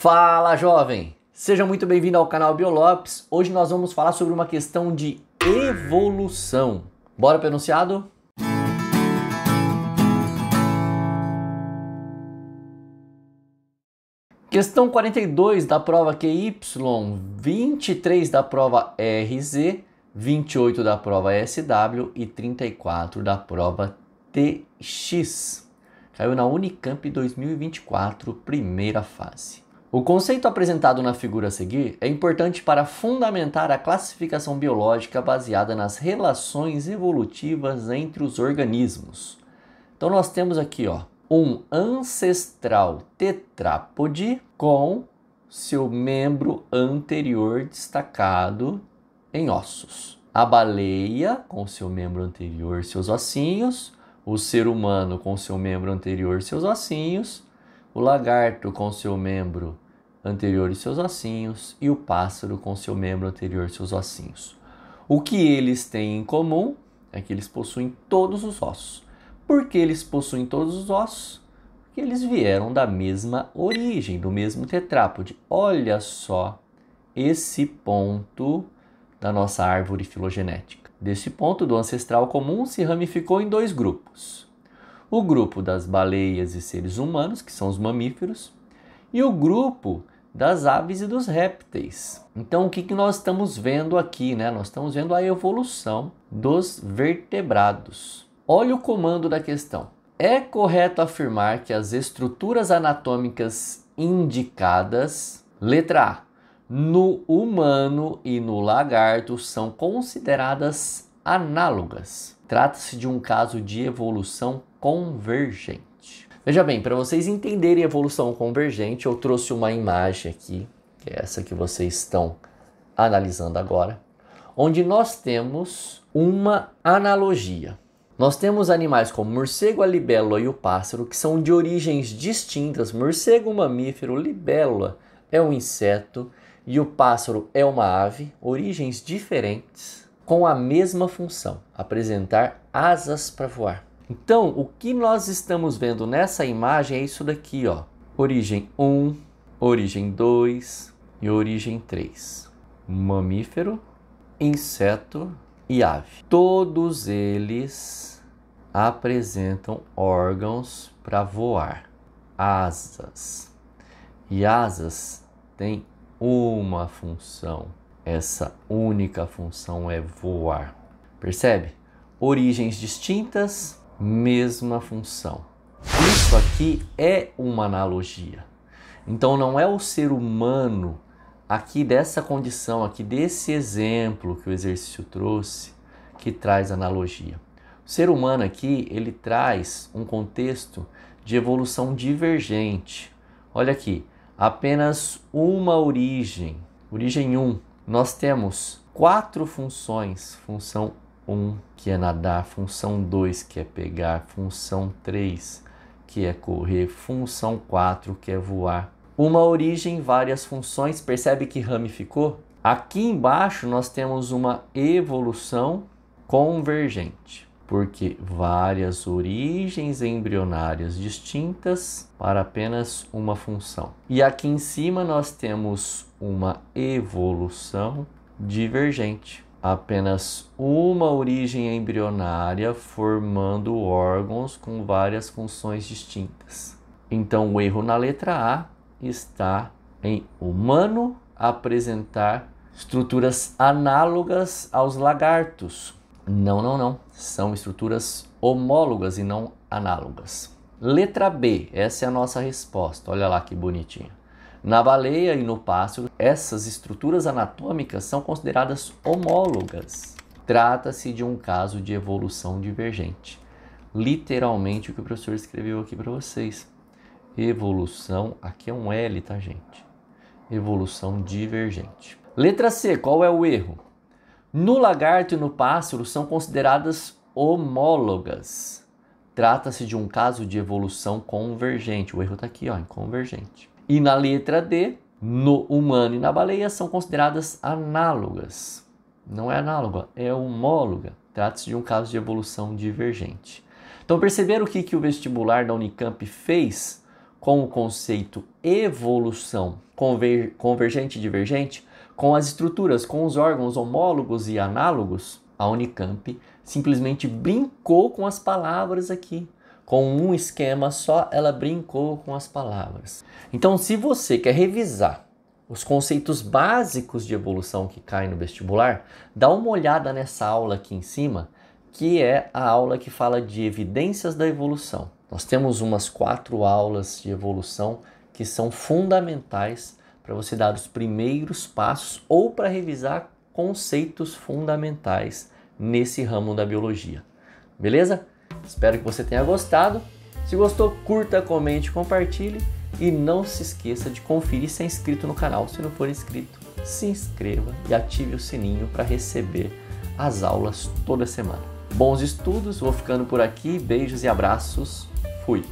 Fala jovem! Seja muito bem-vindo ao canal Biolopes. Hoje nós vamos falar sobre uma questão de evolução. Bora para o enunciado? Questão 42 da prova QY, 23 da prova RZ, 28 da prova SW e 34 da prova TX. Caiu na Unicamp 2024, primeira fase. O conceito apresentado na figura a seguir é importante para fundamentar a classificação biológica baseada nas relações evolutivas entre os organismos. Então nós temos aqui, ó, um ancestral tetrápode com seu membro anterior destacado em ossos. A baleia com seu membro anterior, seus ossinhos, o ser humano com seu membro anterior, seus ossinhos, o lagarto com seu membro anterior e seus ossinhos, e o pássaro com seu membro anterior e seus ossinhos. O que eles têm em comum é que eles possuem todos os ossos. Por que eles possuem todos os ossos? Porque eles vieram da mesma origem, do mesmo tetrápode. Olha só esse ponto da nossa árvore filogenética. Desse ponto do ancestral comum se ramificou em dois grupos o grupo das baleias e seres humanos, que são os mamíferos, e o grupo das aves e dos répteis. Então, o que, que nós estamos vendo aqui? Né? Nós estamos vendo a evolução dos vertebrados. Olha o comando da questão. É correto afirmar que as estruturas anatômicas indicadas, letra A, no humano e no lagarto são consideradas análogas. Trata-se de um caso de evolução convergente. Veja bem, para vocês entenderem evolução convergente, eu trouxe uma imagem aqui, que é essa que vocês estão analisando agora, onde nós temos uma analogia. Nós temos animais como morcego, a libélula e o pássaro, que são de origens distintas. Morcego, mamífero, libélula é um inseto e o pássaro é uma ave, origens diferentes com a mesma função, apresentar asas para voar. Então, o que nós estamos vendo nessa imagem é isso daqui, ó. Origem 1, origem 2 e origem 3. Mamífero, inseto e ave. Todos eles apresentam órgãos para voar, asas. E asas têm uma função, essa única função é voar. Percebe? Origens distintas, mesma função. Isso aqui é uma analogia. Então não é o ser humano aqui dessa condição, aqui desse exemplo que o exercício trouxe, que traz analogia. O ser humano aqui, ele traz um contexto de evolução divergente. Olha aqui, apenas uma origem, origem 1, nós temos quatro funções: função 1, que é nadar, função 2, que é pegar, função 3, que é correr, função 4, que é voar. Uma origem, várias funções, percebe que ramificou? Aqui embaixo nós temos uma evolução convergente, porque várias origens embrionárias distintas para apenas uma função. E aqui em cima nós temos uma evolução divergente. Apenas uma origem embrionária formando órgãos com várias funções distintas. Então, o erro na letra A está em humano apresentar estruturas análogas aos lagartos. Não, não, não. São estruturas homólogas e não análogas. Letra B, essa é a nossa resposta. Olha lá que bonitinho. Na baleia e no pássaro, essas estruturas anatômicas são consideradas homólogas. Trata-se de um caso de evolução divergente. Literalmente o que o professor escreveu aqui para vocês. Evolução, aqui é um L, tá, gente? Evolução divergente. Letra C, qual é o erro? No lagarto e no pássaro são consideradas homólogas. Trata-se de um caso de evolução convergente. O erro está aqui, ó, em convergente. E na letra D, no humano e na baleia são consideradas análogas. Não é análoga, é homóloga. Trata-se de um caso de evolução divergente. Então perceberam o que, que o vestibular da Unicamp fez com o conceito evolução conver convergente e divergente, com as estruturas, com os órgãos homólogos e análogos, a Unicamp simplesmente brincou com as palavras aqui. Com um esquema só, ela brincou com as palavras. Então, se você quer revisar os conceitos básicos de evolução que caem no vestibular, dá uma olhada nessa aula aqui em cima, que é a aula que fala de evidências da evolução. Nós temos umas quatro aulas de evolução que são fundamentais para você dar os primeiros passos ou para revisar conceitos fundamentais nesse ramo da biologia. Beleza? Espero que você tenha gostado. Se gostou, curta, comente, compartilhe e não se esqueça de conferir se é inscrito no canal. Se não for inscrito, se inscreva e ative o sininho para receber as aulas toda semana. Bons estudos, vou ficando por aqui. Beijos e abraços. Fui.